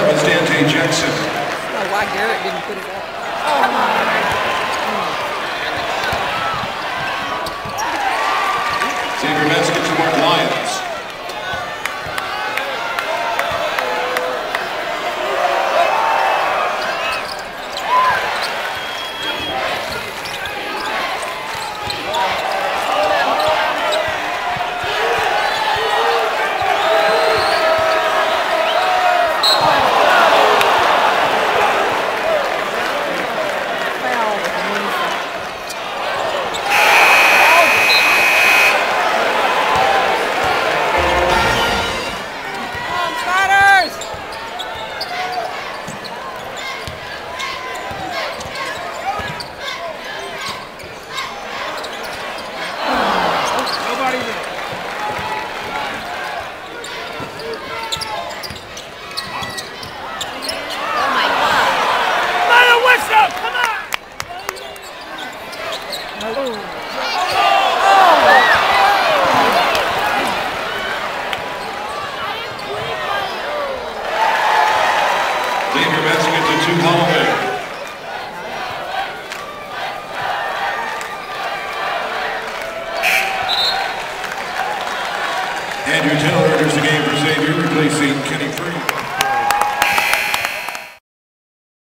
that was Dante Jackson. I don't know why Garrett didn't put it up. Oh, my! Andrew Taylor enters the game for Xavier, replacing Kenny Frease.